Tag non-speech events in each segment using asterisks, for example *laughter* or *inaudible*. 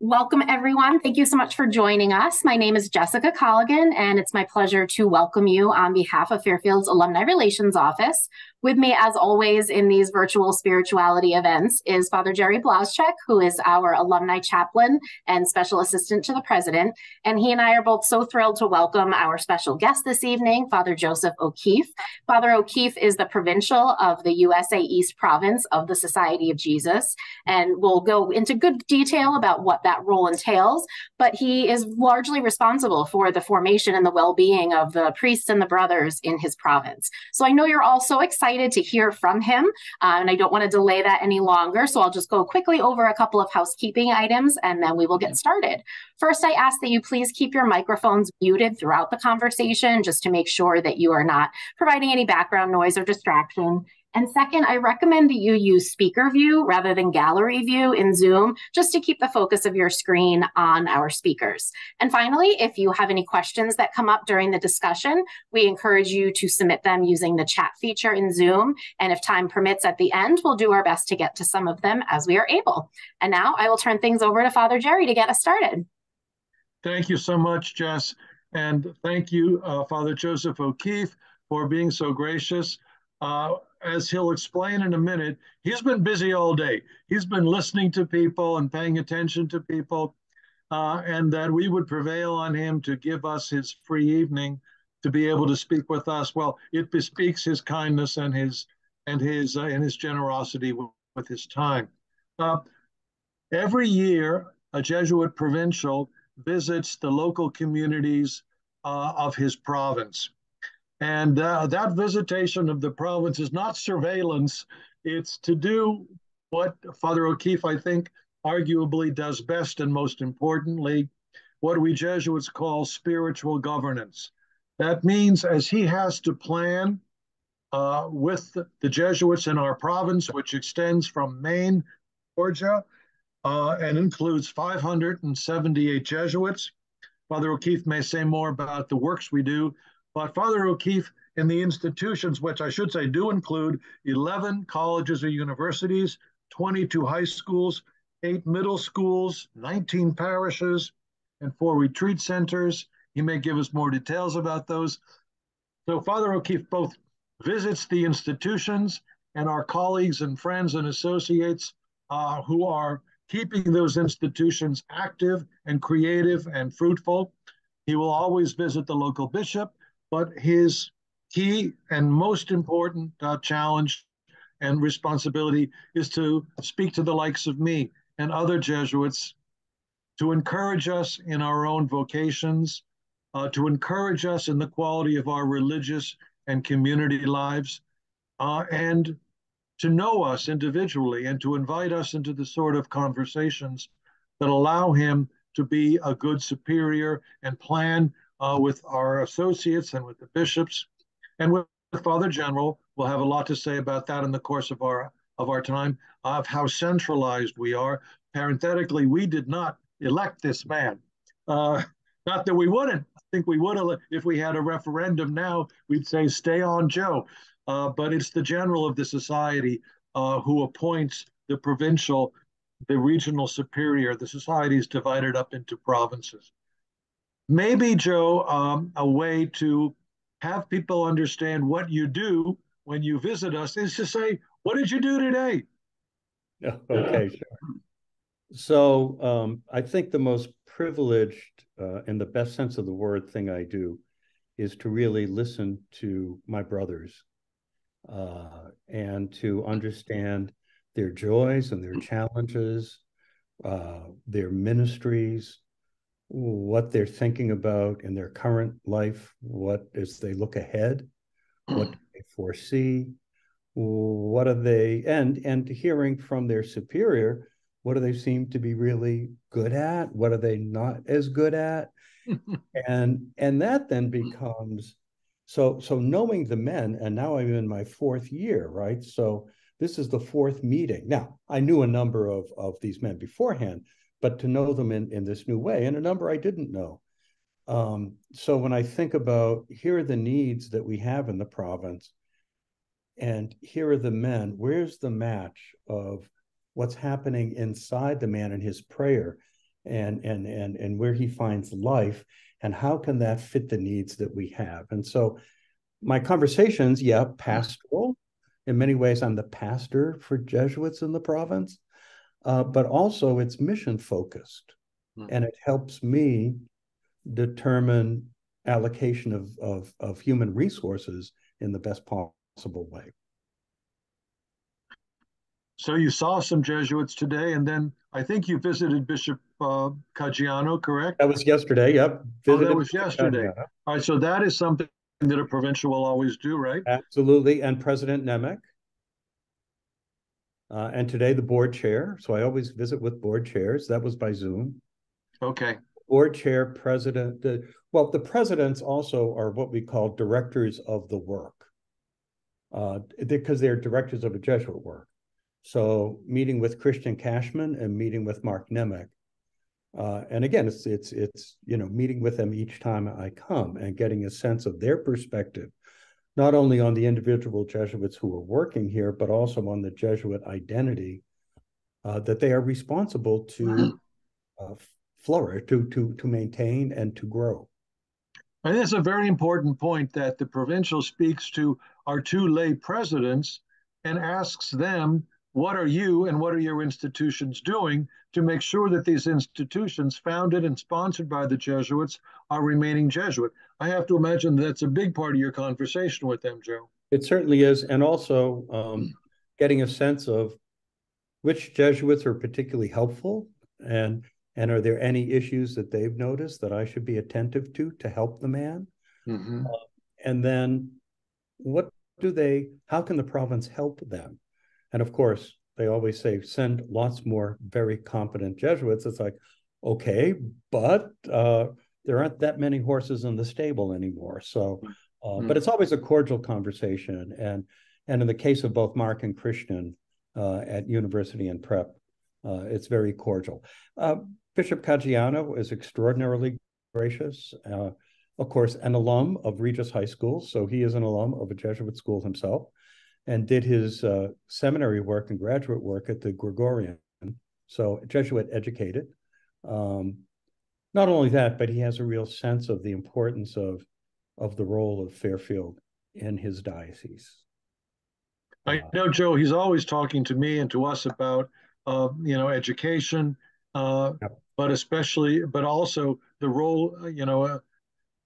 Welcome, everyone. Thank you so much for joining us. My name is Jessica Colligan, and it's my pleasure to welcome you on behalf of Fairfield's Alumni Relations Office. With me, as always, in these virtual spirituality events is Father Jerry Blaszczak, who is our alumni chaplain and special assistant to the president. And he and I are both so thrilled to welcome our special guest this evening, Father Joseph O'Keefe. Father O'Keefe is the provincial of the USA East Province of the Society of Jesus. And we'll go into good detail about what that role entails. But he is largely responsible for the formation and the well being of the priests and the brothers in his province. So I know you're all so excited to hear from him, uh, and I don't want to delay that any longer. So I'll just go quickly over a couple of housekeeping items and then we will get started. First, I ask that you please keep your microphones muted throughout the conversation just to make sure that you are not providing any background noise or distraction. And second, I recommend that you use speaker view rather than gallery view in Zoom, just to keep the focus of your screen on our speakers. And finally, if you have any questions that come up during the discussion, we encourage you to submit them using the chat feature in Zoom. And if time permits at the end, we'll do our best to get to some of them as we are able. And now I will turn things over to Father Jerry to get us started. Thank you so much, Jess. And thank you, uh, Father Joseph O'Keefe, for being so gracious. Uh, as he'll explain in a minute, he's been busy all day. He's been listening to people and paying attention to people, uh, and that we would prevail on him to give us his free evening to be able to speak with us. Well, it bespeaks his kindness and his and his uh, and his generosity with, with his time. Uh, every year, a Jesuit provincial visits the local communities uh, of his province. And uh, that visitation of the province is not surveillance, it's to do what Father O'Keefe, I think, arguably does best and most importantly, what we Jesuits call spiritual governance. That means as he has to plan uh, with the Jesuits in our province, which extends from Maine, Georgia, uh, and includes 578 Jesuits. Father O'Keefe may say more about the works we do, but Father O'Keefe in the institutions, which I should say do include 11 colleges or universities, 22 high schools, eight middle schools, 19 parishes, and four retreat centers. He may give us more details about those. So Father O'Keefe both visits the institutions and our colleagues and friends and associates uh, who are keeping those institutions active and creative and fruitful. He will always visit the local bishop but his key and most important uh, challenge and responsibility is to speak to the likes of me and other Jesuits to encourage us in our own vocations, uh, to encourage us in the quality of our religious and community lives, uh, and to know us individually and to invite us into the sort of conversations that allow him to be a good superior and plan uh, with our associates and with the bishops and with Father General. We'll have a lot to say about that in the course of our of our time, of how centralized we are. Parenthetically, we did not elect this man. Uh, not that we wouldn't. I think we would have if we had a referendum now. We'd say stay on Joe. Uh, but it's the general of the society uh, who appoints the provincial, the regional superior. The society is divided up into provinces maybe, Joe, um, a way to have people understand what you do when you visit us is to say, What did you do today? *laughs* Okay, sure. So um, I think the most privileged, uh, in the best sense of the word, thing I do is to really listen to my brothers uh, and to understand their joys and their challenges, uh, their ministries, what they're thinking about in their current life, what as they look ahead, what they foresee, what are they, and and hearing from their superior, what do they seem to be really good at? What are they not as good at? *laughs* and and that then hmm. becomes so so knowing the men, and now I'm in my fourth year, right? So this is the fourth meeting. Now I knew a number of of these men beforehand, but to know them in, in this new way, and a number I didn't know. Um, so when I think about here are the needs that we have in the province, and here are the men, where's the match of what's happening inside the man and his prayer? and and and and where he finds life and how can that fit the needs that we have and so my conversations yeah pastoral in many ways i'm the pastor for jesuits in the province uh, but also it's mission focused mm-hmm. and it helps me determine allocation of, of of human resources in the best possible way so you saw some Jesuits today, and then I think you visited Bishop uh, Caggiano, correct? That was yesterday. Yep. Visited oh, that was yesterday. Caggiano. All right. So that is something that a provincial will always do, right? Absolutely. And President Nemec. Uh, and today the board chair. So I always visit with board chairs. That was by Zoom. Okay. Board chair, president. The, well, the presidents also are what we call directors of the work, uh, because they're directors of a Jesuit work. So meeting with Christian Cashman and meeting with Mark Nemec. Uh, and again, it's it's it's you know meeting with them each time I come and getting a sense of their perspective, not only on the individual Jesuits who are working here, but also on the Jesuit identity uh, that they are responsible to uh, flourish, to to to maintain and to grow. And think it's a very important point that the provincial speaks to our two lay presidents and asks them what are you and what are your institutions doing to make sure that these institutions founded and sponsored by the Jesuits are remaining Jesuit? I have to imagine that's a big part of your conversation with them, Joe. It certainly is. And also um, getting a sense of which Jesuits are particularly helpful and and are there any issues that they've noticed that I should be attentive to to help the man? Mm-hmm. Uh, and then what do they, how can the province help them? And of course, they always say send lots more very competent Jesuits. It's like, okay, but uh, there aren't that many horses in the stable anymore. So, uh, mm-hmm. but it's always a cordial conversation. And and in the case of both Mark and Christian uh, at university and prep, uh, it's very cordial. Uh, Bishop Caggiano is extraordinarily gracious. Uh, of course, an alum of Regis High School, so he is an alum of a Jesuit school himself and did his uh, seminary work and graduate work at the Gregorian. So Jesuit educated. Um, not only that, but he has a real sense of the importance of of the role of Fairfield in his diocese. I know, Joe. He's always talking to me and to us about, uh, you know, education, uh, yep. but especially, but also the role, you know, uh,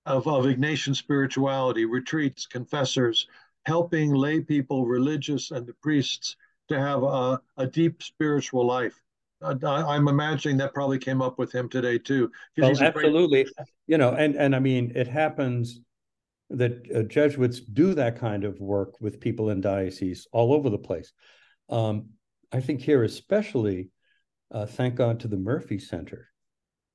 of of Ignatian spirituality, retreats, confessors, helping lay people, religious, and the priests to have a, a deep spiritual life. Uh, I, am imagining that probably came up with him today too. Well, absolutely. Great... You know, and and I mean, it happens that uh, Jesuits do that kind of work with people in dioceses all over the place. Um, I think here, especially, uh, thank God to the Murphy Center,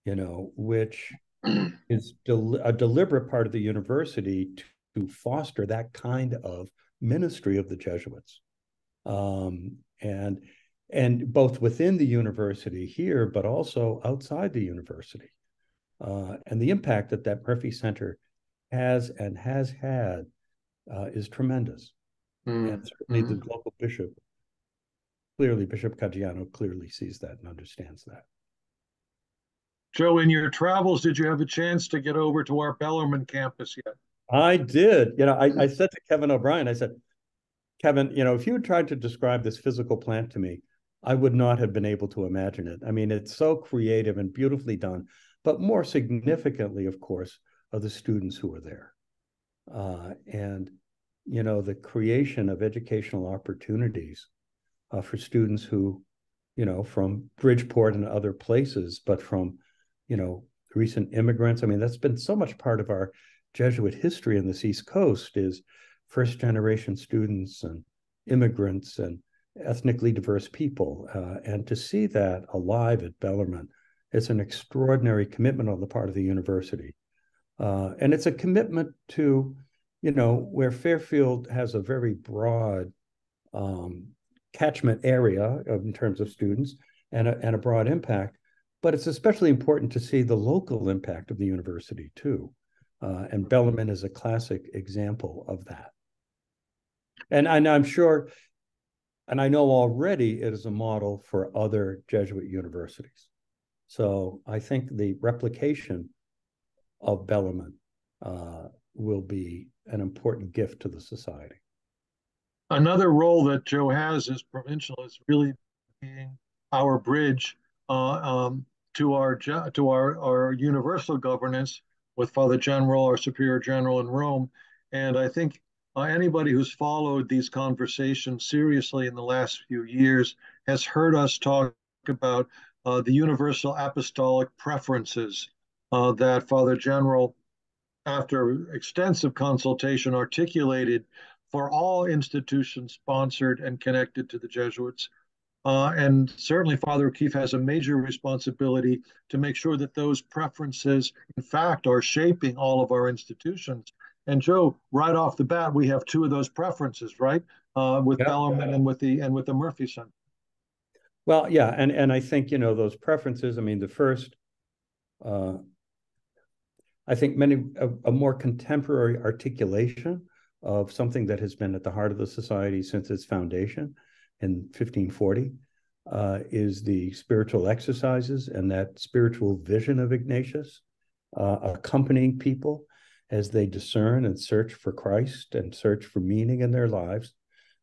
you know, which *clears throat* is del- a deliberate part of the university to to foster that kind of ministry of the Jesuits. Um, and and both within the university here, but also outside the university. Uh, and the impact that that Murphy Center has and has had uh, is tremendous. Mm. And certainly mm. the local bishop, clearly Bishop Caggiano clearly sees that and understands that. Joe, in your travels, did you have a chance to get over to our Bellarmine campus yet? I did. You know, I, I said to Kevin O'Brien, I said, Kevin, you know, if you had tried to describe this physical plant to me, I would not have been able to imagine it. I mean, it's so creative and beautifully done, but more significantly, of course, are the students who are there. Uh, and, you know, the creation of educational opportunities uh, for students who, you know, from Bridgeport and other places, but from, you know, recent immigrants. I mean, that's been so much part of our Jesuit history in this East Coast is first generation students and immigrants and ethnically diverse people. Uh, and to see that alive at Bellarmine, is an extraordinary commitment on the part of the university. Uh, and it's a commitment to, you know, where Fairfield has a very broad um, catchment area in terms of students and a, and a broad impact. But it's especially important to see the local impact of the university too. Uh, and Bellarmine is a classic example of that. And, and I'm sure, and I know already it is a model for other Jesuit universities. So I think the replication of Bellarmine uh, will be an important gift to the society. Another role that Joe has as provincial is really being our bridge uh, um, to our to our, our universal governance with Father General, our Superior General in Rome. And I think uh, anybody who's followed these conversations seriously in the last few years has heard us talk about uh, the universal apostolic preferences uh, that Father General, after extensive consultation, articulated for all institutions sponsored and connected to the Jesuits. Uh, and certainly, Father O'Keefe has a major responsibility to make sure that those preferences, in fact, are shaping all of our institutions. And Joe, right off the bat, we have two of those preferences, right? Uh, with yep. Bellarmine and with the and with the Murphy Center. Well, yeah, and and I think you know those preferences. I mean, the first, uh, I think many a, a more contemporary articulation of something that has been at the heart of the society since its foundation in 1540 uh, is the spiritual exercises and that spiritual vision of Ignatius, uh, accompanying people as they discern and search for Christ and search for meaning in their lives.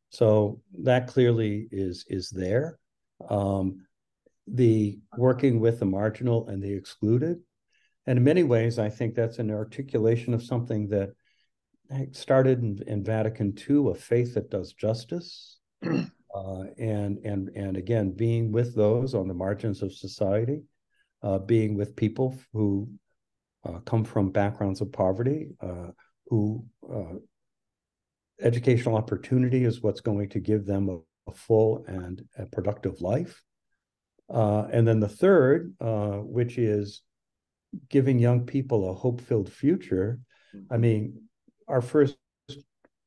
So that clearly is is there. Um, the working with the marginal and the excluded, and in many ways, I think that's an articulation of something that started in, in Vatican II, a faith that does justice, *clears throat* uh, and and and again being with those on the margins of society, uh, being with people who uh, come from backgrounds of poverty, uh, who uh, educational opportunity is what's going to give them a, a full and a productive life. And then the third, which is giving young people a hope-filled future. I mean, our first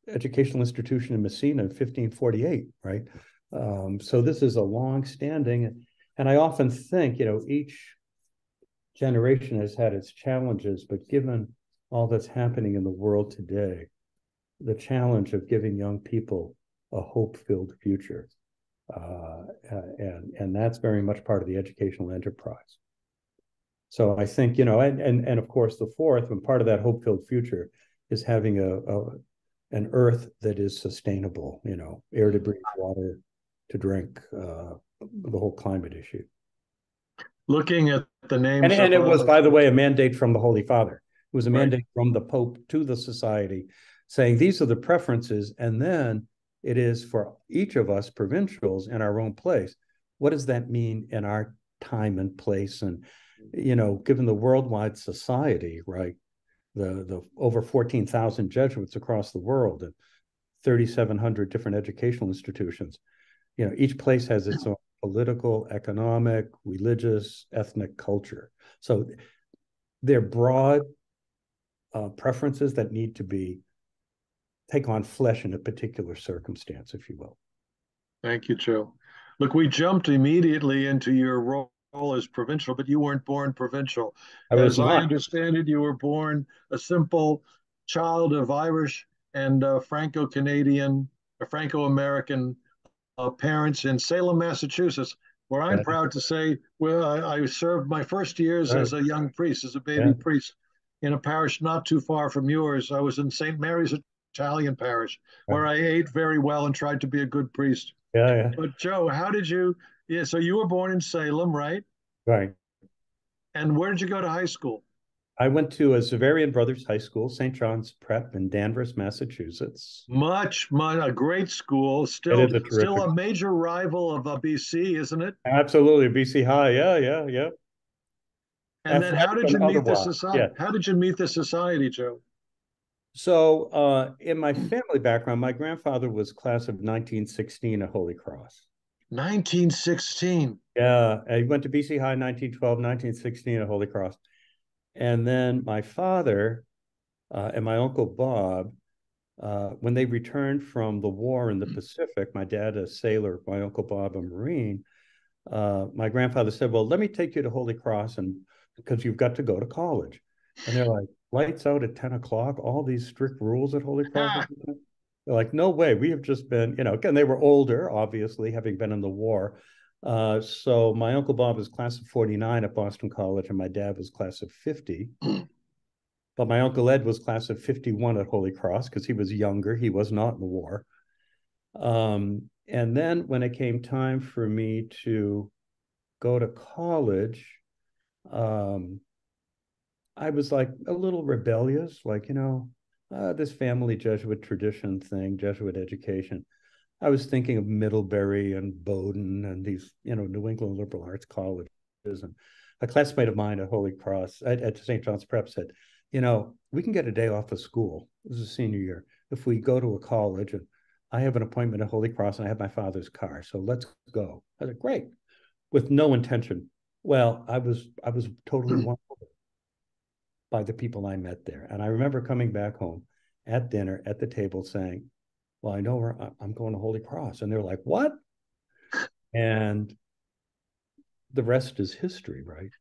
educational institution in Messina in 1548, right? Um, so this is a long-standing, and I often think, you know, each generation has had its challenges, but given all that's happening in the world today, the challenge of giving young people a hope-filled future, uh, and and that's very much part of the educational enterprise. So I think you know, and and and of course the fourth, and part of that hope-filled future is having a, a an earth that is sustainable, you know, air to breathe, water to drink, uh, the whole climate issue. Looking at the names, and, and it was, by the way, a mandate from the Holy Father. It was a mandate right. from the Pope to the society, saying these are the preferences, and then it is for each of us provincials in our own place. What does that mean in our time and place? And you know, given the worldwide society, right? The the over 14,000 Jesuits across the world and 3,700 different educational institutions. You know, each place has its own political, economic, religious, ethnic culture. So they're broad uh, preferences that need to be take on flesh in a particular circumstance, if you will. Thank you, Joe. Look, we jumped immediately into your role as provincial, but you weren't born provincial. I as not. I understand it, you were born a simple child of Irish and uh, Franco-Canadian, or Franco-American uh, parents in Salem, Massachusetts, where I'm yeah. proud to say, well, I, I, served my first years right. as a young priest, as a baby yeah. priest, in a parish not too far from yours. I was in St. Mary's Italian Parish, where I ate very well and tried to be a good priest. Yeah, yeah. But Joe, how did you yeah, so you were born in Salem, right? Right. And where did you go to high school? I went to a Xaverian Brothers High School, St. John's Prep in Danvers, Massachusetts. Much, much a great school. Still, a still a major rival of uh, BC, isn't it? Absolutely, BC High. Yeah, yeah, yeah. And then, how did you meet the society? Yeah. How did you meet the society, Joe? So, uh, in my family background, my grandfather was class of 1916 at Holy Cross. 1916. Yeah, I went to BC High 1912, 1916 at Holy Cross. And then my father uh, and my uncle Bob, uh, when they returned from the war in the Pacific, my dad a sailor, my uncle Bob a Marine, uh, my grandfather said, well, let me take you to Holy Cross and because you've got to go to college. And they're like, lights out at 10 o'clock, all these strict rules at Holy Cross. *laughs* *laughs* They're like, no way. We have just been, you know, and they were older, obviously, having been in the war. Uh, so my uncle Bob was class of 49 at Boston College, and my dad was class of 50. *clears throat* but my uncle Ed was class of 51 at Holy Cross because he was younger. He was not in the war. Um, and then when it came time for me to go to college, um, I was like a little rebellious, like, you know, uh, this family Jesuit tradition thing, Jesuit education. I was thinking of Middlebury and Bowdoin and these, you know, New England liberal arts colleges. And a classmate of mine at Holy Cross at, at St. John's Prep said, you know, we can get a day off of school. This is a senior year. If we go to a college and I have an appointment at Holy Cross and I have my father's car. So let's go. I said, great. With no intention. Well, I was I was totally *clears throat* by the people I met there. And I remember coming back home at dinner at the table saying, Well, I know where I'm going to Holy Cross. And they're like, What? And the rest is history, right?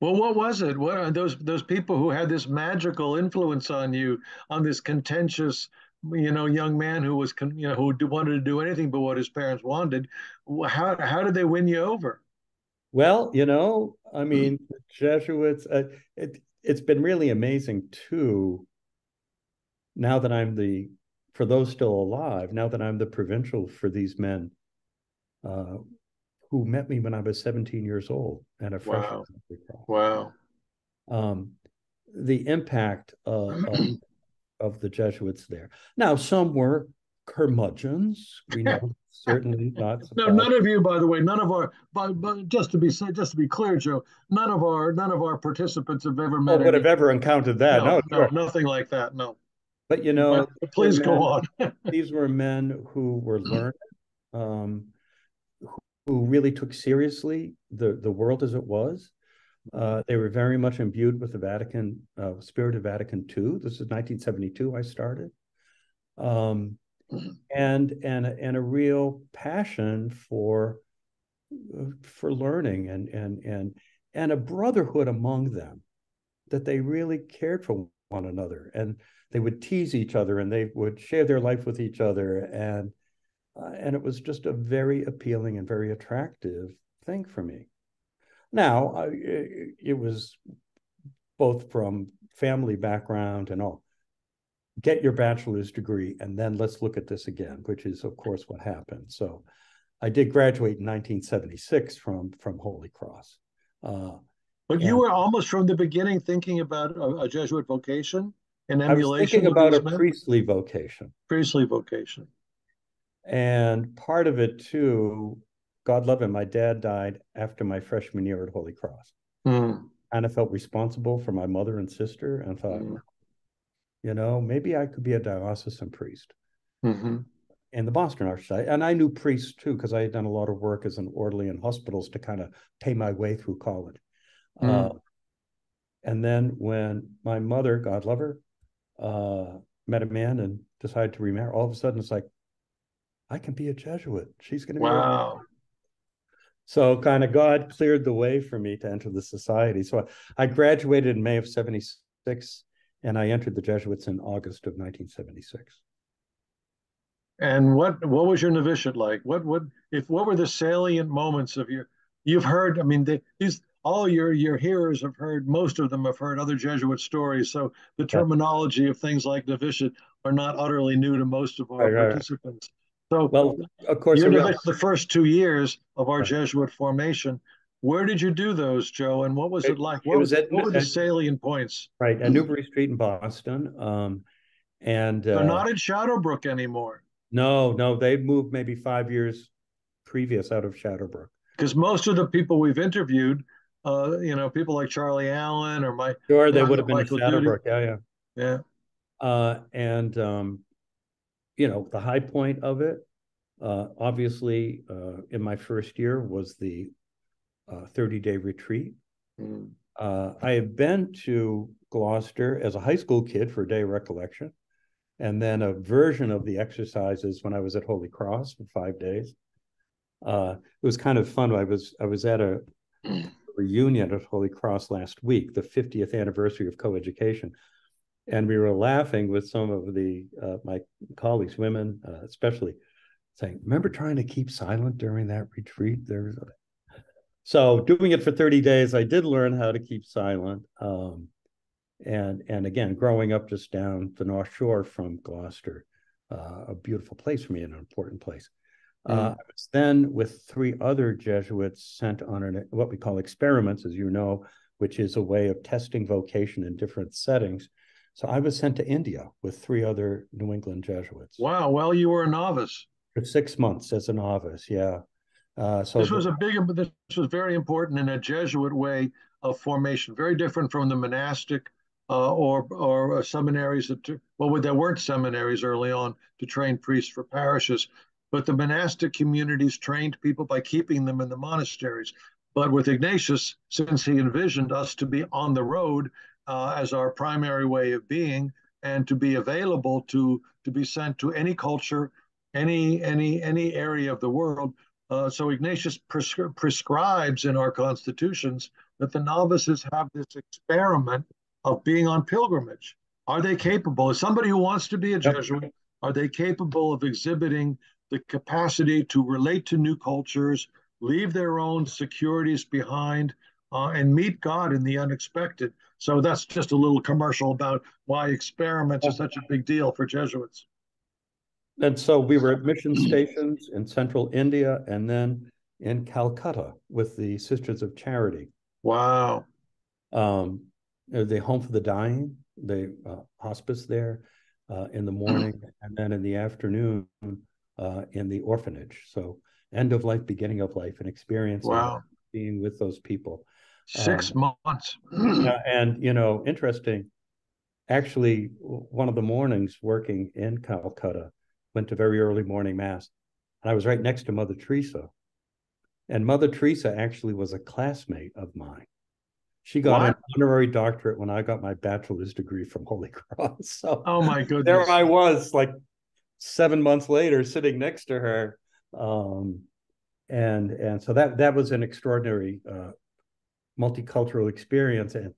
Well, what was it? What are those those people who had this magical influence on you, on this contentious, you know, young man who was, you know, who wanted to do anything but what his parents wanted? How how did they win you over? Well, you know, I mean, Jesuits. Uh, it, it's been really amazing too. Now that I'm the, for those still alive, now that I'm the provincial for these men, uh, who met me when I was 17 years old and a freshman. Wow. wow. Um, the impact uh, of, *clears throat* of the Jesuits there. Now, some were curmudgeons. We know *laughs* certainly *laughs* not. No, none of you, by the way, none of our, but, but just to be just to be clear, Joe, none of our none of our participants have ever met. Oh, would have ever encountered that. No, no, no nothing like that. No. But you know, but please go on. *laughs* these were men who were learned, um, who really took seriously the the world as it was. Uh, they were very much imbued with the Vatican uh, spirit of Vatican II. This is 1972. I started. Um, and and and a real passion for for learning and and and and a brotherhood among them that they really cared for one another. And they would tease each other and they would share their life with each other. And uh, and it was just a very appealing and very attractive thing for me. Now I, it was both from family background and all get your bachelor's degree and then let's look at this again which is of course what happened. So i did graduate in 1976 from from holy cross. Uh, but you were almost from the beginning thinking about a, a jesuit vocation and emulation I was thinking about a priestly vocation. Priestly vocation. And part of it too god love him my dad died after my freshman year at holy cross. Mm. and i felt responsible for my mother and sister and thought mm you know, maybe I could be a diocesan priest. Mm-hmm. In the Boston Archdiocese, and I knew priests too because I had done a lot of work as an orderly in hospitals to kind of pay my way through college. Mm. Uh, and then when my mother, God love her, uh, met a man and decided to remarry, all of a sudden it's like, I can be a Jesuit. She's going to be. Wow. So kind of God cleared the way for me to enter the society. So I, I graduated in May of 76 and I entered the Jesuits in August of 1976. And what what was your novitiate like? What what if what were the salient moments of your? You've heard. I mean, these all your your hearers have heard. Most of them have heard other Jesuit stories. So the terminology yeah. of things like novitiate are not utterly new to most of our right, participants. So, well, of course, the first two years of our right. Jesuit formation. Where did you do those, Joe? And what was it, it like? What, it was at, what were the salient points? Right at Newbury Street in Boston. Um, and they're uh, not in Shadowbrook anymore. No, no, they moved maybe five years previous out of Shadowbrook. Because most of the people we've interviewed, uh, you know, people like Charlie Allen or Mike. sure, they would have been Michael in Shadowbrook. Duty. Yeah, yeah, yeah. Uh, and um, you know, the high point of it, uh, obviously, uh, in my first year was the 30 day retreat. Mm. Uh, I have been to Gloucester as a high school kid for a day of recollection, and then a version of the exercises when I was at Holy Cross for five days. Uh, it was kind of fun. I was I was at a *clears throat* reunion at Holy Cross last week, the 50th anniversary of coeducation, and we were laughing with some of the uh, my colleagues, women uh, especially, saying, "Remember trying to keep silent during that retreat? There was so doing it for 30 days, I did learn how to keep silent. Um, and and again, growing up just down the North Shore from Gloucester, uh, a beautiful place for me, and an important place. Mm. Uh, I was then with three other Jesuits sent on an, what we call experiments, as you know, which is a way of testing vocation in different settings. So I was sent to India with three other New England Jesuits. Wow. Well, you were a novice. For six months as a novice, yeah. Uh, so this was a big, this was very important in a Jesuit way of formation, very different from the monastic uh, or or uh, seminaries that well, there weren't seminaries early on to train priests for parishes, but the monastic communities trained people by keeping them in the monasteries. But with Ignatius, since he envisioned us to be on the road uh, as our primary way of being and to be available to to be sent to any culture, any any any area of the world, uh, so Ignatius prescri- prescribes in our constitutions that the novices have this experiment of being on pilgrimage. Are they capable? As somebody who wants to be a Jesuit, are they capable of exhibiting the capacity to relate to new cultures, leave their own securities behind, uh, and meet God in the unexpected? So that's just a little commercial about why experiments are such a big deal for Jesuits. And so we were at mission stations in central India and then in Calcutta with the Sisters of Charity. Wow. Um, the Home for the Dying, the uh, hospice there uh, in the morning, *clears throat* and then in the afternoon uh, in the orphanage. So end of life, beginning of life, and experience wow. being with those people. Six um, months. *clears throat* and, you know, interesting. Actually, one of the mornings working in Calcutta, went to very early morning mass. And I was right next to Mother Teresa. And Mother Teresa actually was a classmate of mine. She got what? an honorary doctorate when I got my bachelor's degree from Holy *laughs* Cross. So oh my goodness. There I was, like seven months later, sitting next to her. Um, and and so that that was an extraordinary uh, multicultural experience and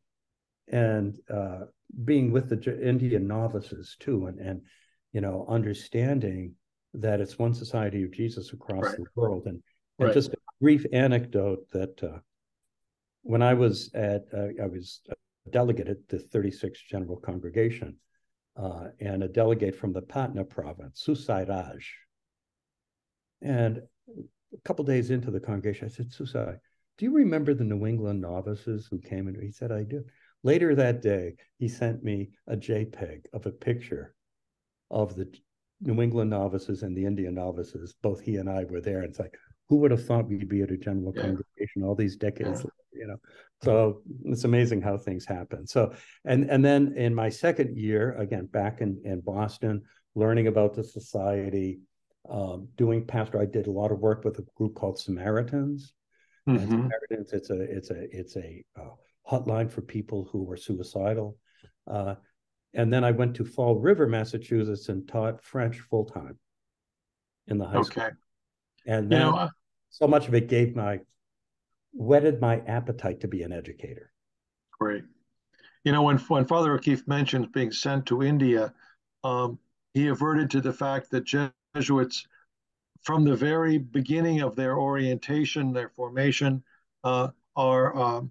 and uh, being with the Indian novices too, and and you know, understanding that it's one society of Jesus across right. the world. And, and right. just a brief anecdote that uh, when I was at, uh, I was a delegate at the 36th General Congregation uh, and a delegate from the Patna province, Susai Raj. And a couple days into the congregation, I said, Susai, do you remember the New England novices who came in? He said, I do. Later that day, he sent me a JPEG of a picture of the New England novices and the Indian novices. Both he and I were there. And it's like, who would have thought we'd be at a general yeah. congregation all these decades yeah. you know? So it's amazing how things happen. So, and and then in my second year, again, back in, in Boston, learning about the society, um, doing pastor, I did a lot of work with a group called Samaritans. Mm-hmm. And Samaritans, it's a it's a it's a uh, hotline for people who were suicidal. Uh, and then I went to Fall River, Massachusetts, and taught French full time in the high okay. school. And then you know, uh, so much of it gave my whetted my appetite to be an educator. Great. You know, when when Father O'Keefe mentions being sent to India, um, he averted to the fact that Jesuits, from the very beginning of their orientation, their formation, uh, are, um,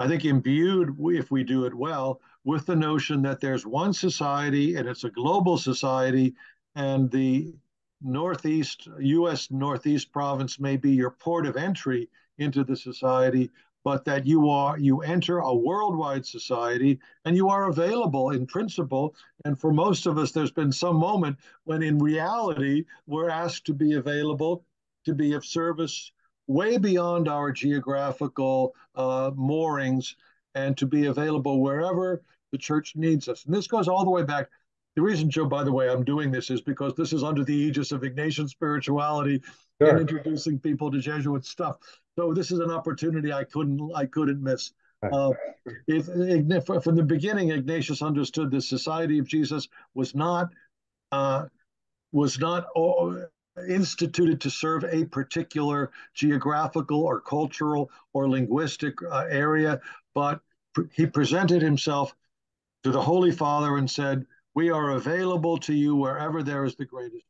I think, imbued, if we do it well, with the notion that there's one society and it's a global society, and the Northeast, US Northeast province may be your port of entry into the society, but that you are you enter a worldwide society and you are available in principle. And for most of us there's been some moment when in reality we're asked to be available to be of service way beyond our geographical uh, moorings and to be available wherever the church needs us. And this goes all the way back. The reason, Joe, by the way, I'm doing this is because this is under the aegis of Ignatian spirituality sure. and introducing people to Jesuit stuff. So this is an opportunity I couldn't I couldn't miss. Uh, if, if, from the beginning, Ignatius understood the Society of Jesus was not uh, was not instituted to serve a particular geographical or cultural or linguistic uh, area, but he presented himself to the Holy Father and said, We are available to you wherever there is the greatest.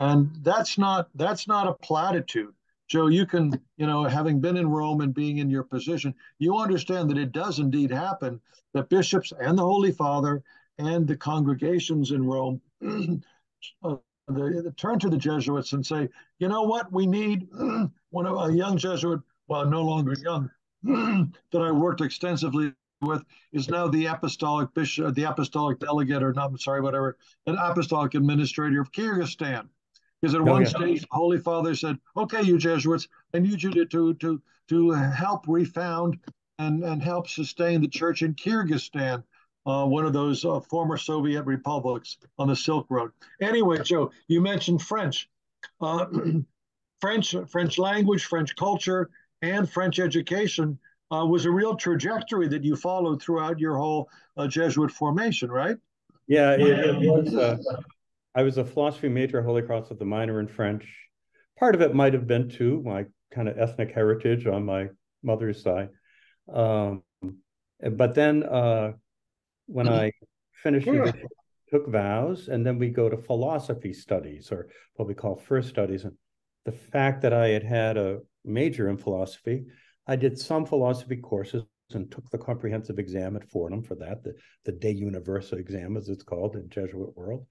And that's not that's not a platitude. Joe, you can, you know, having been in Rome and being in your position, you understand that it does indeed happen that bishops and the Holy Father and the congregations in Rome *clears throat* uh, they, they turn to the Jesuits and say, you know what, we need *clears throat* one of a young Jesuit, well, no longer young, *clears throat* that I worked extensively with is now the apostolic bishop, the apostolic delegate, or not, I'm sorry, whatever, an apostolic administrator of Kyrgyzstan. Because at oh, one yeah. stage, Holy Father said, "Okay, you Jesuits, I need you to to to to help refound and and help sustain the church in Kyrgyzstan, uh, one of those uh, former Soviet republics on the Silk Road." Anyway, Joe, you mentioned French, uh, *clears throat* French French language, French culture, and French education uh, was a real trajectory that you followed throughout your whole uh, Jesuit formation, right? Yeah, it, it was. Uh, I was a philosophy major, Holy Cross with a minor in French. Part of it might have been too my kind of ethnic heritage on my mother's side. Um, but then uh, when I finished, yeah. took vows, and then we go to philosophy studies, or what we call first studies. And the fact that I had had a major in philosophy I did some philosophy courses and took the comprehensive exam at Fordham for that, the, the De Universa exam, as it's called in Jesuit world.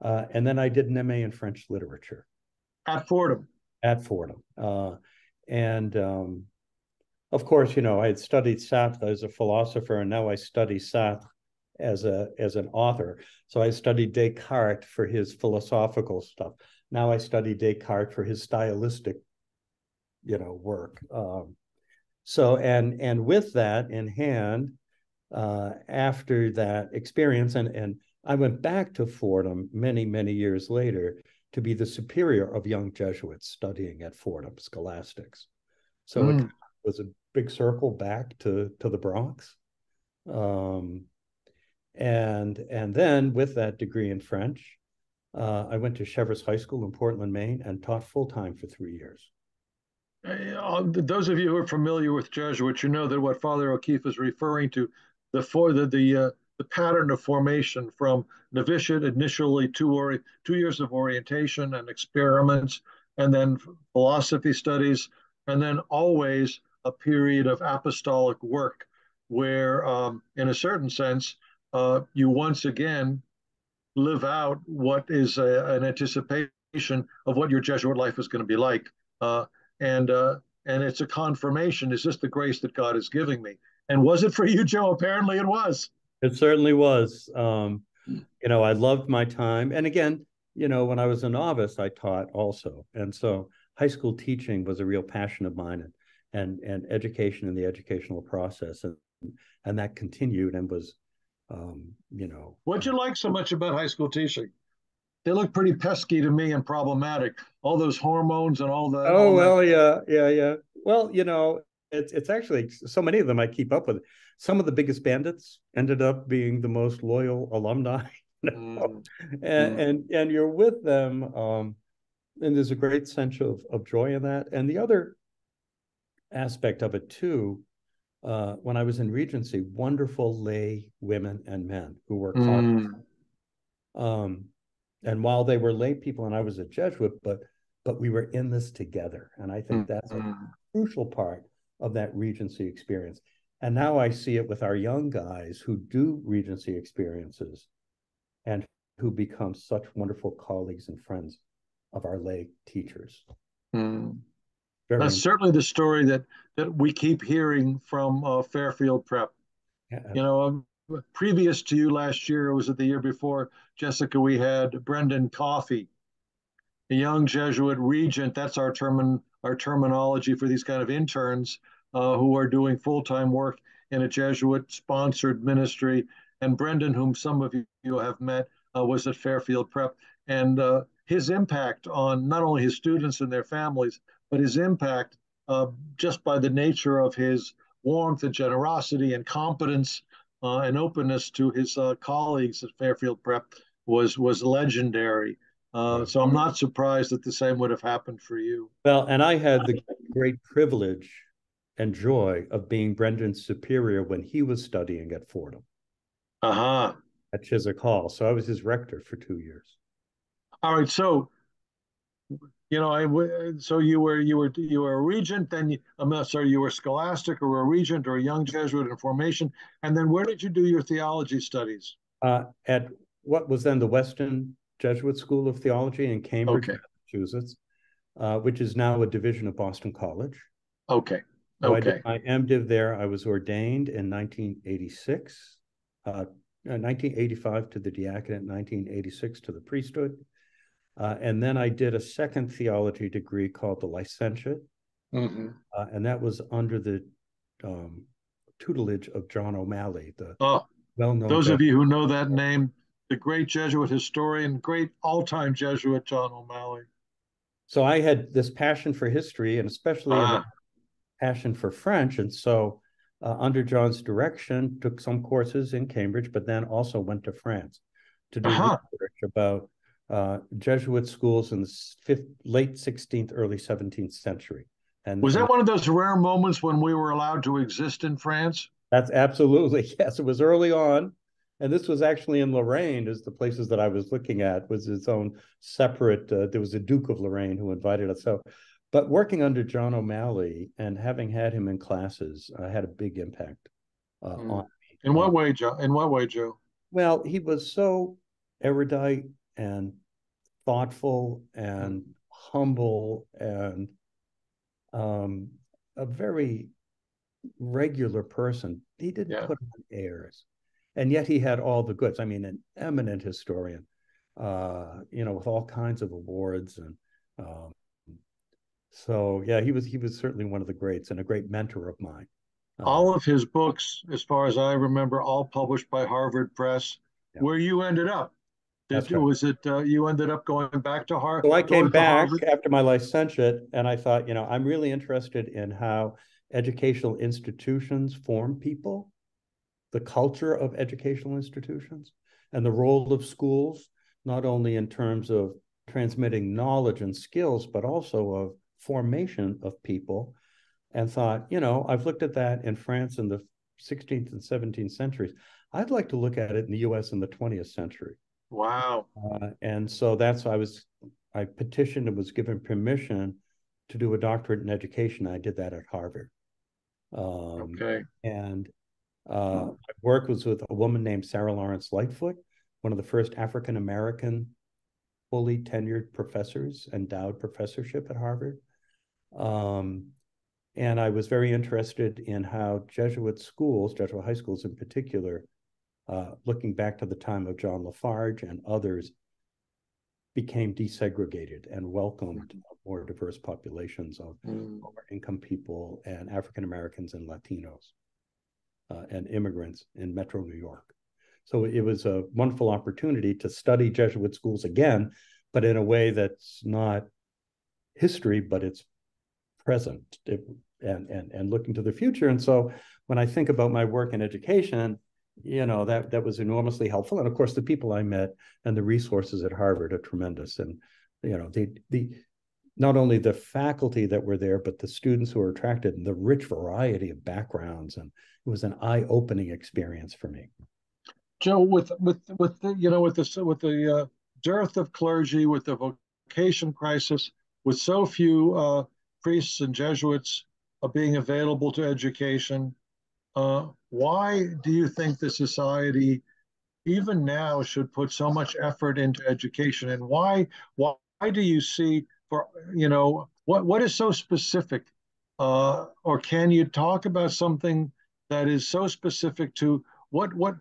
Uh, and then I did an MA in French literature. At Fordham. At Fordham. Uh, and um, of course, you know, I had studied Sartre as a philosopher, and now I study Sartre as a as an author. So I studied Descartes for his philosophical stuff. Now I study Descartes for his stylistic, you know, work. Um, so, and and with that in hand, uh, after that experience, and and I went back to Fordham many many years later to be the superior of young Jesuits studying at Fordham Scholastics. So mm. it hmm. was a big circle back to to the Bronx. Um, and and then with that degree in French, uh, I went to Cheverus High School in Portland, Maine, and taught full time for three years. Uh, those of you who are familiar with Jesuits, you know that what Father O'Keefe is referring to, the for the the uh, the pattern of formation from novitiate, initially two or two years of orientation and experiments, and then philosophy studies, and then always a period of apostolic work, where, um, in a certain sense, uh, you once again live out what is a, an anticipation of what your Jesuit life is going to be like. Uh, and uh, and it's a confirmation. Is this the grace that God is giving me? And was it for you, Joe? Apparently, it was. It certainly was. Um, you know, I loved my time, and again, you know, when I was a novice, I taught also, and so high school teaching was a real passion of mine, and and and education and the educational process, and and that continued and was, um, you know. What'd you like so much about high school teaching? They look pretty pesky to me and problematic. All those hormones and all that. Oh all well, that. yeah, yeah, yeah. Well, you know, it's it's actually so many of them I keep up with. Some of the biggest bandits ended up being the most loyal alumni. *laughs* mm. and, mm. and and you're with them, um, and there's a great sense of of joy in that. And the other aspect of it too, uh, when I was in Regency, wonderful lay women and men who were mm. Um, and while they were lay people and I was a Jesuit, but but we were in this together. And I think that's mm-hmm. a crucial part of that Regency experience. And now I see it with our young guys who do Regency experiences and who become such wonderful colleagues and friends of our lay teachers. Mm. That's certainly the story that that we keep hearing from uh, Fairfield Prep. Yeah. You know, um, previous to you last year, was it the year before, Jessica, we had Brendan Coffey, a young Jesuit regent. That's our term our terminology for these kind of interns uh, who are doing full-time work in a Jesuit-sponsored ministry. And Brendan, whom some of you have met, uh, was at Fairfield Prep, and uh, his impact on not only his students and their families, but his impact uh, just by the nature of his warmth and generosity and competence uh, and openness to his uh, colleagues at Fairfield Prep was was legendary. Uh, so I'm not surprised that the same would have happened for you. Well, and I had the great privilege and joy of being Brendan's superior when he was studying at Fordham. Uh-huh. At Ciszek Hall. So I was his rector for two years. All right. So you know, I so you were you were you were a regent, then you, I'm sorry, you were scholastic or a regent or a young Jesuit in formation, and then where did you do your theology studies? Uh, at what was then the Weston Jesuit School of Theology in Cambridge, Okay. Massachusetts, uh, which is now a division of Boston College. Okay, So I okay, did my MDiv there. I was ordained in 1986, uh, 1985 to the diaconate, 1986 to the priesthood. Uh, and then I did a second theology degree called the licentiate, Mhm. uh, and that was under the um, tutelage of John O'Malley, the Oh, well-known. those of you who know that name, the great Jesuit historian, great all-time Jesuit John O'Malley. So I had this passion for history, and especially a Ah, passion for French, and so uh, under John's direction, took some courses in Cambridge, but then also went to France to do Uh-huh. research about uh, Jesuit schools in the fifth, late 16th, early 17th century. And was that one of those rare moments when we were allowed to exist in France? that's absolutely *laughs* yes. It was early on, and this was actually in Lorraine. Is the places that I was looking at was its own separate. Uh, there was a Duke of Lorraine who invited us. So, but working under John O'Malley and having had him in classes uh, had a big impact uh, Hmm. on me. In what way, Joe? In what way, Joe? Well, he was so erudite and thoughtful and humble and um, a very regular person. He didn't Yeah. put on airs, and yet he had all the goods. I mean, an eminent historian, uh, you know, with all kinds of awards and. Um, so yeah, he was he was certainly one of the greats and a great mentor of mine. Uh, All of his books, as far as I remember, all published by Harvard Press. Yeah. Where you ended up? Did, right. was it uh, you ended up going back to Harvard? So I came back after my licentiate and I thought, you know, I'm really interested in how educational institutions form people, the culture of educational institutions, and the role of schools, not only in terms of transmitting knowledge and skills, but also of formation of people. And thought, you know, I've looked at that in France in the 16th and 17th centuries. I'd like to look at it in the US in the 20th century. Wow. Uh, and so that's I was I petitioned and was given permission to do a doctorate in education. I did that at Harvard. Um, Okay. And uh, my work was with a woman named Sara Lawrence Lightfoot, one of the first African American fully tenured professors, endowed professorship at Harvard. Um, and I was very interested in how Jesuit schools, Jesuit high schools in particular, uh, looking back to the time of John Lafarge and others, became desegregated and welcomed more diverse populations of Mm. lower income people and African Americans and Latinos uh, and immigrants in Metro New York. So it was a wonderful opportunity to study Jesuit schools again, but in a way that's not history, but it's present it, and and and looking to the future. And so when I think about my work in education, you know that that was enormously helpful. And of course, the people I met and the resources at Harvard are tremendous. And you know the the not only the faculty that were there, but the students who were attracted and the rich variety of backgrounds. And it was an eye-opening experience for me. Joe, with with with the, you know with the with the uh, dearth of clergy, with the vocation crisis, with so few uh, priests and Jesuits uh, being available to education, uh, why do you think the society, even now, should put so much effort into education? And why why do you see for you know what what is so specific, uh, or can you talk about something that is so specific to what what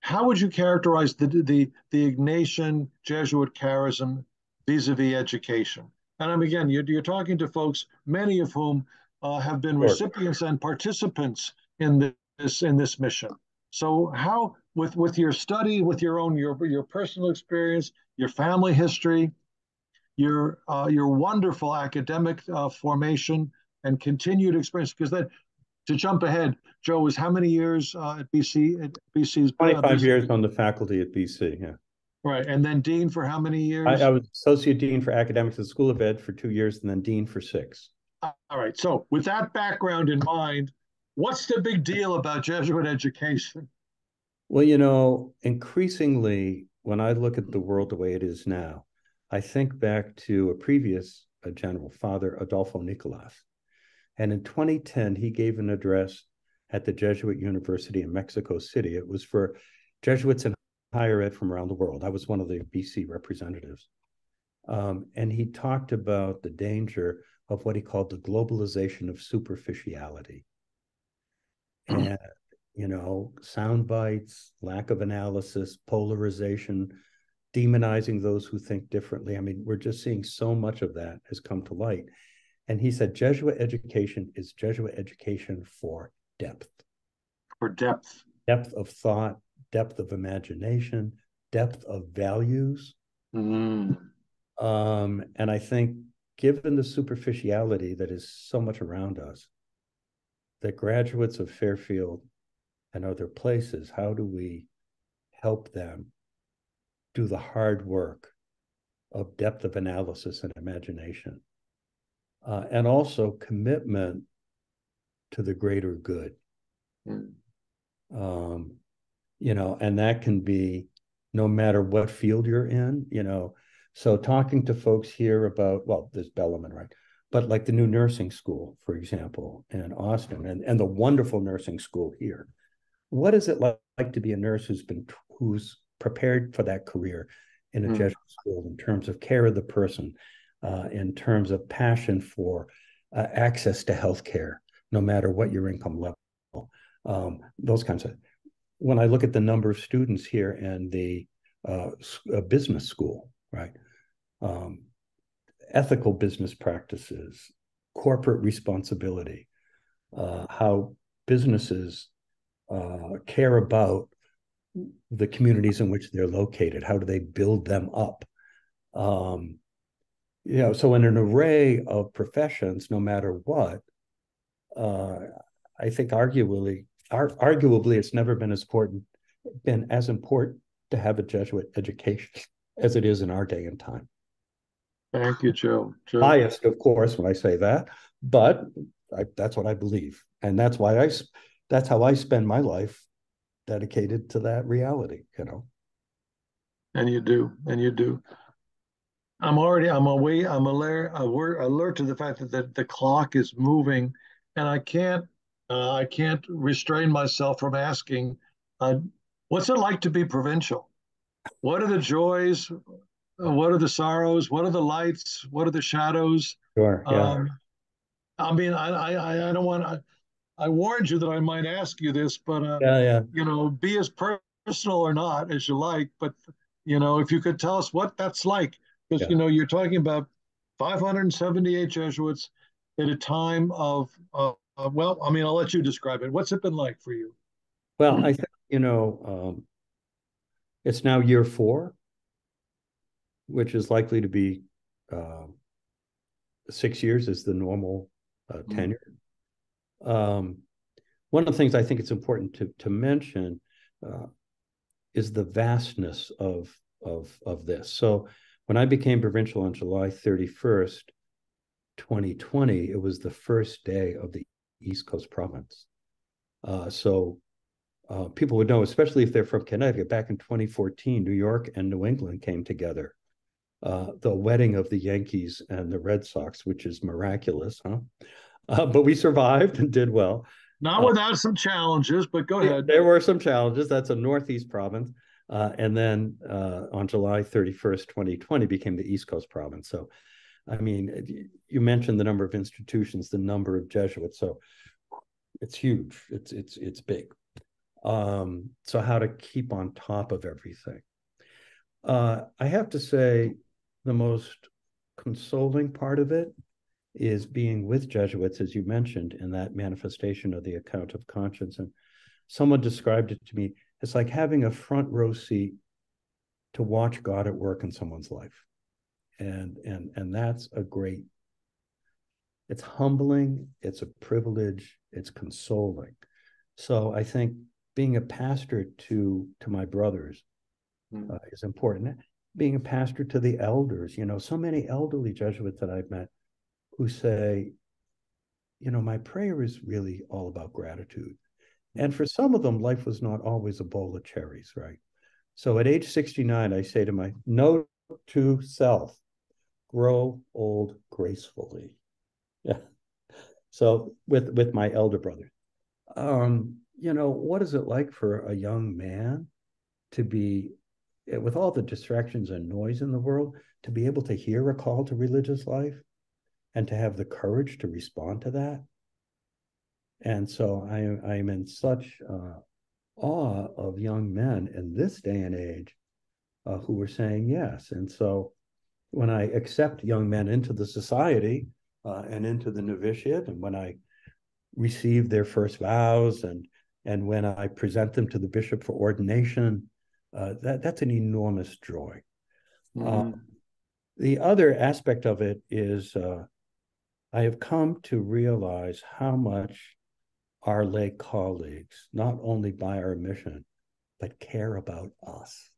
how would you characterize the the the Ignatian Jesuit charism vis-a-vis education? And I'm again, you're, you're talking to folks, many of whom uh, have been recipients and participants in this in this mission. So how, with with your study, with your own your your personal experience, your family history, your uh, your wonderful academic uh, formation and continued experience, because that to jump ahead, Joe was how many years uh, at BC at BC's 25 BC? years on the faculty at BC, yeah. Right, and then dean for how many years? I, I was associate dean for academics at the School of Ed for two years and then dean for six. All right. So, with that background in mind, what's the big deal about Jesuit education? Well, you know, increasingly, when I look at the world the way it is now, I think back to a previous general, Father Adolfo Nicolas. And in 2010, he gave an address at the Jesuit University in Mexico City. It was for Jesuits in higher ed from around the world. I was one of the BC representatives. Um, and he talked about the danger of what he called the globalization of superficiality. Mm. And, you know, sound bites, lack of analysis, polarization, demonizing those who think differently. I mean, we're just seeing so much of that has come to light. And he said Jesuit education is Jesuit education for depth. For depth. Depth of thought, depth of imagination, depth of values. Mm. Um, and I think, given the superficiality that is so much around us, that graduates of Fairfield and other places, how do we help them do the hard work of depth of analysis and imagination? Uh, and also commitment to the greater good. Mm. Um, you know, and that can be no matter what field you're in, you know. So talking to folks here about, well, there's Bellarmine, right? But like the new nursing school, for example, in Austin and, and the wonderful nursing school here. What is it like, like to be a nurse who's been who's prepared for that career in a mm. Jesuit school in terms of care of the person, uh, in terms of passion for uh, access to healthcare, no matter what your income level, um, those kinds of when I look at the number of students here and the uh, uh, business school, right? Um, ethical business practices, corporate responsibility, uh, how businesses uh, care about the communities in which they're located. How do they build them up? Um, you know, so in an array of professions, no matter what, uh, I think arguably arguably it's never been as important been as important to have a Jesuit education *laughs* as it is in our day and time. Thank you, Joe. Joe. Biased, of course, when I say that, but I, that's what I believe, and that's why I that's how I spend my life dedicated to that reality. You know. And you do, and you do. I'm already, I'm away, I'm alert, alert to the fact that the, the clock is moving, and I can't uh, I can't restrain myself from asking, uh, what's it like to be provincial? What are the joys? Uh, what are the sorrows? What are the lights? What are the shadows? Sure. Yeah. Um, I mean, I, I, I don't want to. I warned you that I might ask you this, but uh, yeah, yeah. you know, be as personal or not as you like. But you know, if you could tell us what that's like, because yeah. you know, you're talking about 578 Jesuits at a time of, of uh, well, I mean, I'll let you describe it. What's it been like for you? Well, I think, you know, um, it's now year four, which is likely to be uh, six years is the normal uh, mm-hmm. tenure. Um, one of the things I think it's important to to mention uh, is the vastness of of of this. So when I became provincial on July 31st, 2020, it was the first day of the East Coast province. Uh, so uh, people would know, especially if they're from Connecticut. Back in 2014, New York and New England came together. Uh, the wedding of the Yankees and the Red Sox, which is miraculous, huh? Uh, but we survived and did well. Not uh, without some challenges, but go ahead. There were some challenges. That's a Northeast province. Uh, and then on July 31st, 2020, became the East Coast province. So I mean, you mentioned the number of institutions, the number of Jesuits, so it's huge. It's it's it's big. Um, so how to keep on top of everything? Uh, I have to say, the most consoling part of it is being with Jesuits, as you mentioned, in that manifestation of the account of conscience. And someone described it to me. It's like having a front row seat to watch God at work in someone's life and and and that's a great it's humbling it's a privilege it's consoling so i think being a pastor to to my brothers mm. uh, is important being a pastor to the elders you know so many elderly jesuits that i've met who say you know my prayer is really all about gratitude and for some of them life was not always a bowl of cherries right so at age 69 i say to my note to self grow old gracefully. Yeah. So with with my elder brother, um, you know, what is it like for a young man to be, with all the distractions and noise in the world, to be able to hear a call to religious life and to have the courage to respond to that? And so I, I am in such uh, awe of young men in this day and age uh, who were saying yes. And so when I accept young men into the society uh, and into the novitiate, and when I receive their first vows and and when I present them to the bishop for ordination, uh, that that's an enormous joy. Mm-hmm. Um, the other aspect of it is uh, I have come to realize how much our lay colleagues, not only by our mission, but care about us.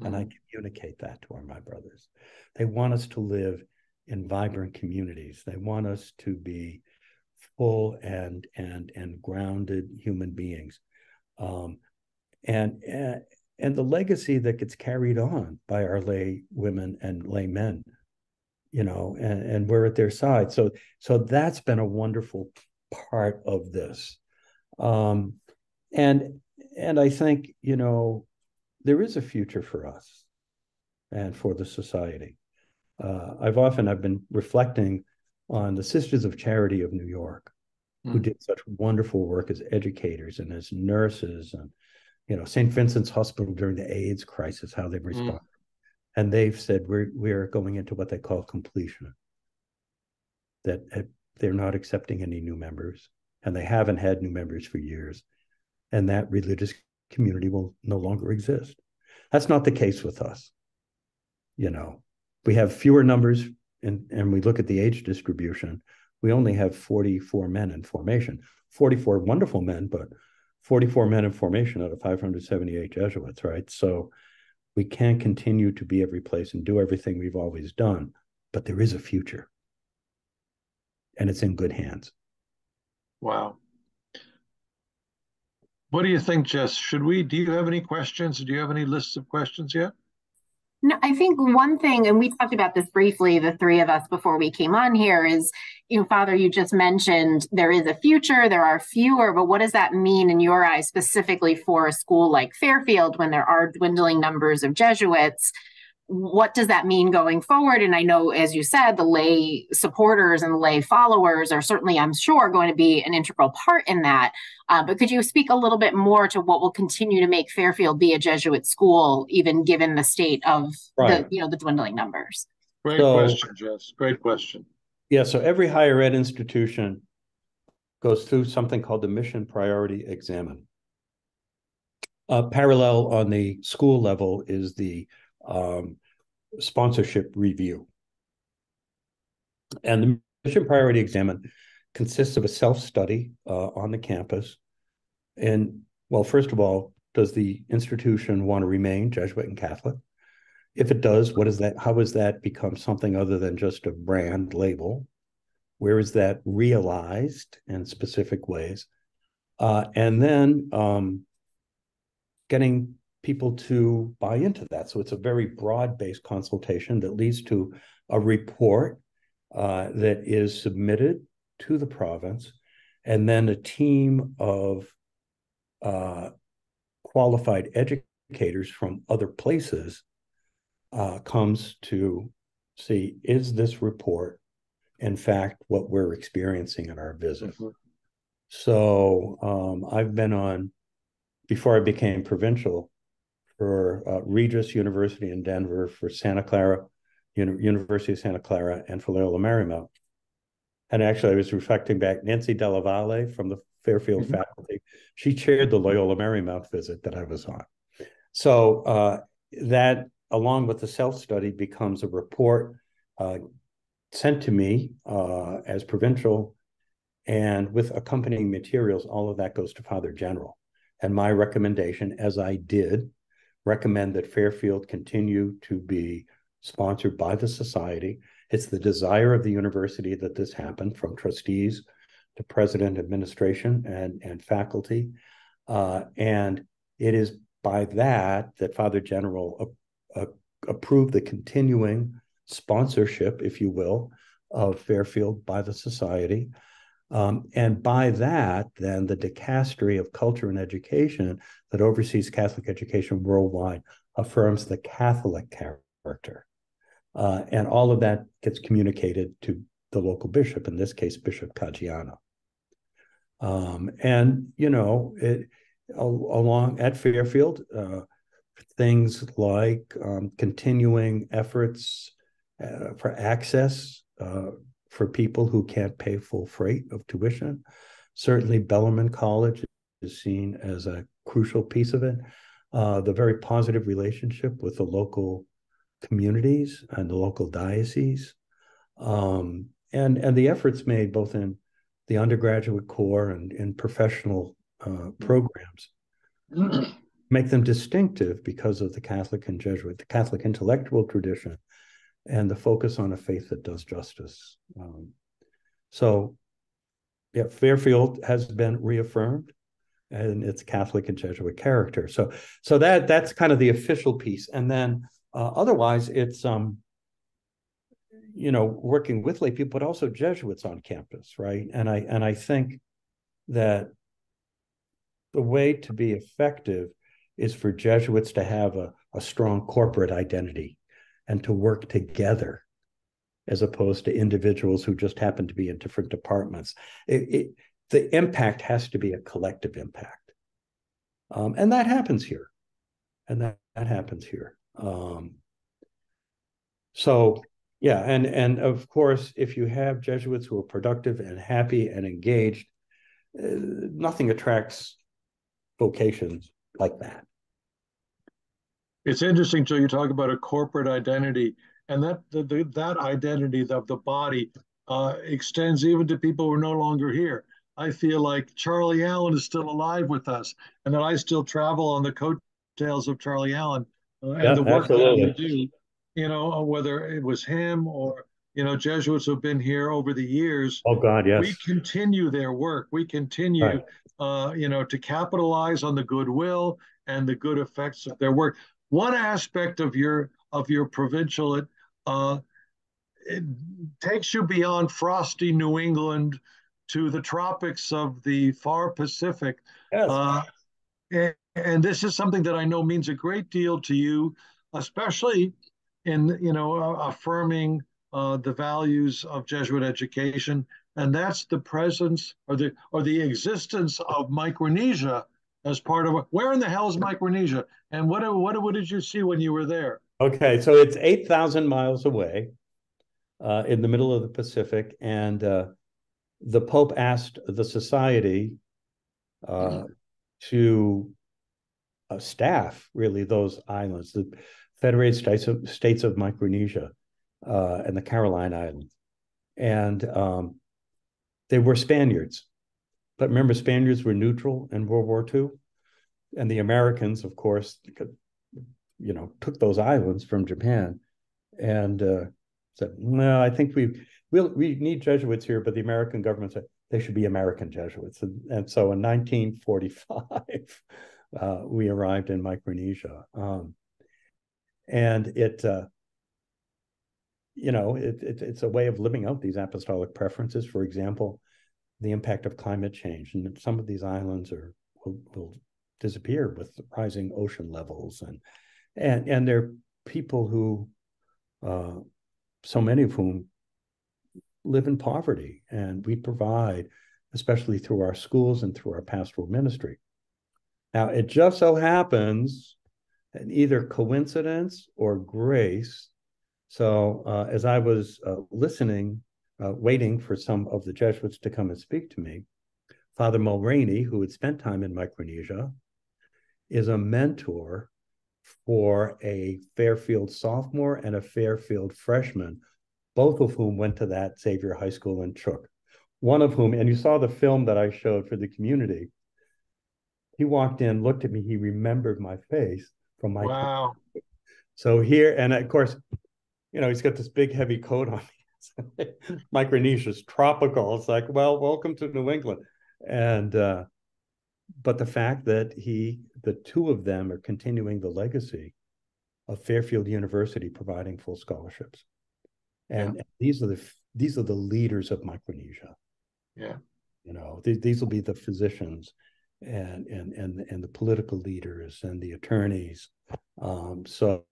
Mm-hmm. And I mm-hmm. communicate that to our my brothers. They want us to live in vibrant communities. They want us to be full and and and grounded human beings um, and and the legacy that gets carried on by our lay women and lay men you know and, and we're at their side so so that's been a wonderful part of this um, and and i think you know there is a future for us and for the society uh, i've often i've been reflecting on the Sisters of Charity of New York, mm. who hmm. did such wonderful work as educators and as nurses, and you know St. Vincent's Hospital during the AIDS crisis, how they've hmm. responded, mm. and they've said we're we're going into what they call completion. That uh, they're not accepting any new members, and they haven't had new members for years, and that religious community will no longer exist. That's not the case with us. You know, we have fewer numbers and, and we look at the age distribution, we only have 44 men in formation. 44 wonderful men, but 44 men in formation out of 578 Jesuits, right? So we can't continue to be every place and do everything we've always done, but there is a future. And it's in good hands. Wow. What do you think, Jess? Should we, do you have any questions? Do you have any lists of questions yet? No, I think one thing, and we talked about this briefly, the three of us before we came on here, is, you know, Father, you just mentioned there is a future, there are fewer, but what does that mean in your eyes specifically for a school like Fairfield when there are dwindling numbers of Jesuits? What does that mean going forward? And I know, as you said, the lay supporters and lay followers are certainly, I'm sure, going to be an integral part in that. Uh, but could you speak a little bit more to what will continue to make Fairfield be a Jesuit school, even given the state of right. the, you know, the dwindling numbers? Great so, question, Jess. Great question. Yeah. So every higher ed institution goes through something called the Mission Priority Examen. Uh, parallel on the school level is the um, sponsorship review. And the mission priority examen consists of a self-study uh, on the campus. And well, first of all, does the institution want to remain Jesuit and Catholic? If it does, what is that? How has that become something other than just a brand label? Where is that realized in specific ways? Uh, and then um, getting people to buy into that. So it's a very broad based consultation that leads to a report uh, that is submitted to the province, and then a team of uh, qualified educators from other places uh, comes to see is this report in fact what we're experiencing in our visit. Mm-hmm. So um, I've been on before I became provincial for uh, Regis University in Denver, for Santa Clara, Uni- University of Santa Clara, and for Loyola Marymount. And actually, I was reflecting back, Nancy Dallavalle from the Fairfield mm-hmm. faculty, she chaired the Loyola Marymount visit that I was on. So uh, that, along with the self-study, becomes a report uh, sent to me uh, as provincial, and with accompanying materials, all of that goes to Father General. And my recommendation, as I did recommend that Fairfield continue to be sponsored by the society. It's the desire of the university that this happen from trustees to president, administration, and, and faculty. Uh, and it is by that that Father General a, a, approved the continuing sponsorship, if you will, of Fairfield by the society. Um, and by that, then the dicastery of culture and education that oversees Catholic education worldwide affirms the Catholic character. Uh, and all of that gets communicated to the local bishop, in this case, Bishop Caggiano. Um, and, you know, it, along at Fairfield, uh, things like um, continuing efforts uh, for access uh, for people who can't pay full freight of tuition. Certainly, Bellarmine College is seen as a crucial piece of it. Uh, the very positive relationship with the local communities and the local diocese, um, and and the efforts made both in the undergraduate core and in professional uh, programs *clears throat* make them distinctive because of the Catholic and Jesuit, the Catholic intellectual tradition, and the focus on a faith that does justice. Um, so, yeah, Fairfield has been reaffirmed and its Catholic and Jesuit character. So, so that that's kind of the official piece, and then uh, otherwise, it's um, you know, working with lay people, but also Jesuits on campus, right? And I and I think that the way to be effective is for Jesuits to have a, a strong corporate identity and to work together as opposed to individuals who just happen to be in different departments. It, it, the impact has to be a collective impact. Um, and that happens here. And that, that happens here. Um, so yeah, and and of course, if you have Jesuits who are productive and happy and engaged, uh, nothing attracts vocations like that. It's interesting, Joe. You talk about a corporate identity, and that the, the, that identity of the body uh, extends even to people who are no longer here. I feel like Charlie Allen is still alive with us, and that I still travel on the coattails of Charlie Allen uh, and yeah, the work absolutely. that we do. You know, uh, whether it was him or you know Jesuits who have been here over the years. Oh God, yes. We continue their work. We continue, right. uh, you know, to capitalize on the goodwill and the good effects of their work one aspect of your of your provincial uh, it takes you beyond frosty New England to the tropics of the far Pacific. Yes. Uh, and, and, this is something that I know means a great deal to you, especially in you know uh, affirming uh, the values of Jesuit education, and that's the presence or the or the existence of Micronesia as part of where in the hell is Micronesia? And what what what did you see when you were there? Okay, so it's eight thousand miles away, uh, in the middle of the Pacific, and uh, the Pope asked the society uh, mm-hmm. to uh, staff really those islands, the Federated States of, States of Micronesia uh, and the Caroline Islands, and um, they were Spaniards. But remember, Spaniards were neutral in World War II, and the Americans, of course, you know, took those islands from Japan, and uh, said, "No, I think we we'll, we need Jesuits here." But the American government said they should be American Jesuits, and, and so in 1945, uh, we arrived in Micronesia, um, and it. Uh, you know, it, it, it's a way of living out these apostolic preferences. For example, the impact of climate change. And some of these islands are will, will disappear with rising ocean levels, and and and they're people who, uh, so many of whom live in poverty, and we provide, especially through our schools and through our pastoral ministry. Now, it just so happens, and either coincidence or grace. So, uh, as I was uh, listening uh, waiting for some of the Jesuits to come and speak to me. Father Mulroney, who had spent time in Micronesia, is a mentor for a Fairfield sophomore and a Fairfield freshman, both of whom went to that Xavier High School in Chuuk. One of whom, and you saw the film that I showed for the community. He walked in, looked at me, he remembered my face from my. Wow. So here, and of course, you know, he's got this big heavy coat on. *laughs* Micronesia is tropical. It's like, well, welcome to New England. And uh, but the fact that he, the two of them, are continuing the legacy of Fairfield University providing full scholarships. And, Yeah. and these are the these are the leaders of Micronesia. Yeah. You know, th- these will be the physicians and and and and the political leaders and the attorneys. Um, so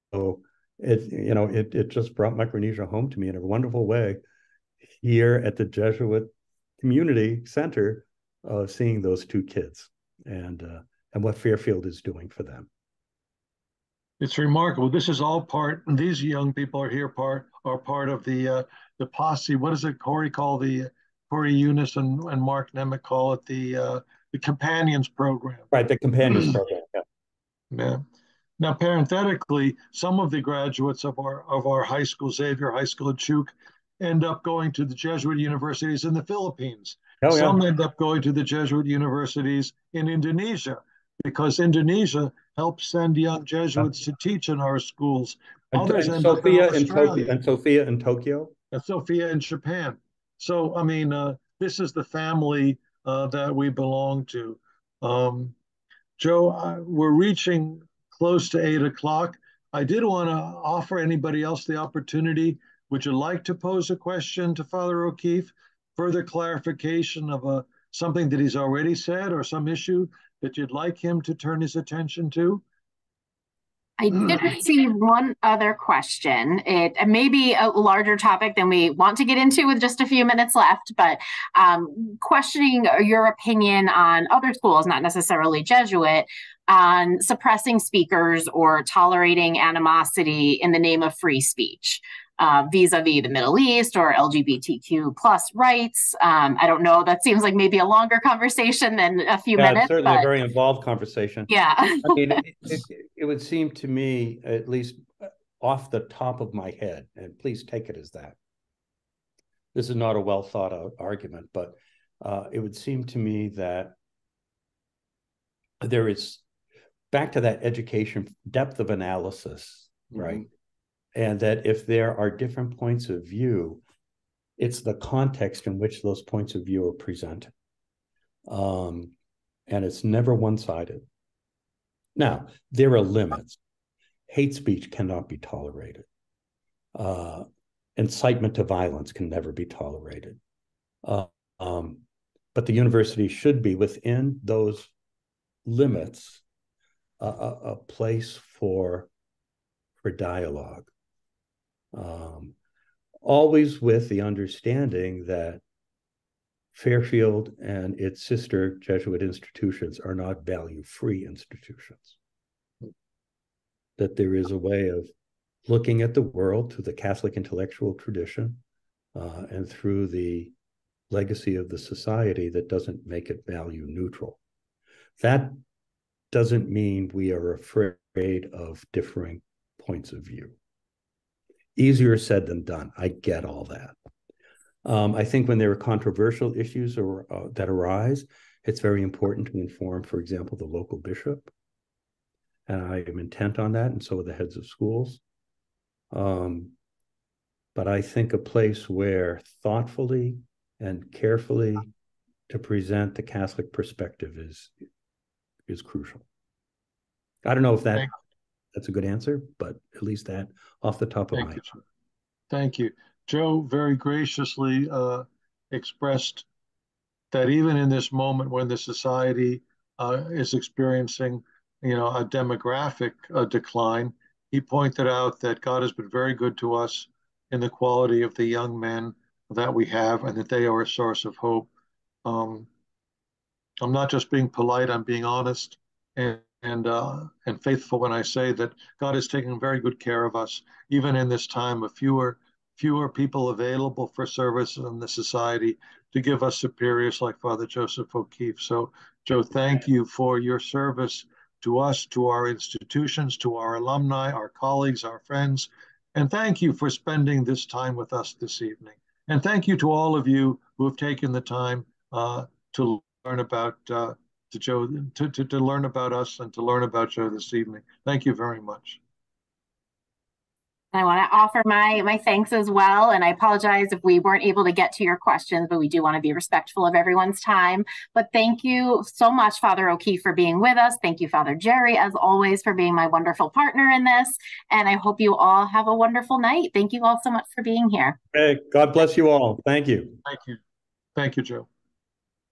it you know it it just brought Micronesia home to me in a wonderful way here at the Jesuit Community Center, uh, seeing those two kids and uh, and what Fairfield is doing for them. It's remarkable. This is all part. These young people are here. Part are part of the uh, the posse. What does it Corey call the Corey Eunice and, and Mark Nemec call it the uh, the companions program. Right, the companions program. Yeah. *clears throat* Yeah. Now, parenthetically, some of the graduates of our of our high school, Xavier High School at Chuuk, end up going to the Jesuit universities in the Philippines. Oh, yeah. Some end up going to the Jesuit universities in Indonesia because Indonesia helps send young Jesuits to teach in our schools. And, and end up in Sophia in Tokyo and Sophia in Tokyo. and Sophia in Japan. So, I mean, uh, this is the family uh, that we belong to. Um, Joe, uh, we're reaching close to eight o'clock. I did want to offer anybody else the opportunity. Would you like to pose a question to Father O'Keefe? Further clarification of a, something that he's already said or some issue that you'd like him to turn his attention to? I did see one other question. It may be a larger topic than we want to get into with just a few minutes left, but um, questioning your opinion on other schools, not necessarily Jesuit, on suppressing speakers or tolerating animosity in the name of free speech. Uh, vis-a-vis the Middle East or LGBTQ plus rights. Um, I don't know. That seems like maybe a longer conversation than a few Yeah, minutes. certainly but a very involved conversation. yeah. I mean, it, *laughs* it, it would seem to me, at least uh, off the top of my head, and please take it as that. This is not a well thought out argument, but uh, it would seem to me that there is back to that education depth of analysis, right? And that if there are different points of view, it's the context in which those points of view are presented. Um, and it's never one sided. Now, there are limits. Hate speech cannot be tolerated. Uh, incitement to violence can never be tolerated. Uh, um, but the university should be within those limits a, a, a place for for dialogue. Um, always with the understanding that Fairfield and its sister Jesuit institutions are not value free institutions. That there is a way of looking at the world through the Catholic intellectual tradition uh, and through the legacy of the society that doesn't make it value neutral. That doesn't mean we are afraid of differing points of view. Easier said than done. I get all that. Um, I think when there are controversial issues or, uh, that arise, it's very important to inform, for example, the local bishop. And I am intent on that, and so are the heads of schools. Um, but I think a place where thoughtfully and carefully to present the Catholic perspective is is crucial. I don't know if that that's a good answer, but at least that off the top of Thank my you. sir. Thank you. Joe very graciously uh, expressed that even in this moment when the society uh, is experiencing, you know, a demographic uh, decline, he pointed out that God has been very good to us in the quality of the young men that we have, and that they are a source of hope. Um, I'm not just being polite; I'm being honest and and uh, and faithful when I say that God is taking very good care of us, even in this time of fewer fewer people available for service in the society to give us superiors like Father Joseph O'Keefe. So, Joe, thank you for your service to us, to our institutions, to our alumni, our colleagues, our friends, and thank you for spending this time with us this evening. And thank you to all of you who have taken the time uh, to learn about uh, to Joe to, to, to learn about us and to learn about Joe this evening. Thank you very much. I want to offer my my thanks as well, and I apologize if we weren't able to get to your questions, but we do want to be respectful of everyone's time. But thank you so much, Father O'Keefe, for being with us. Thank you, Father Jerry, as always, for being my wonderful partner in this. And I hope you all have a wonderful night. Thank you all so much for being here. Hey, God bless you all. Thank you. Thank you. Thank you, Joe.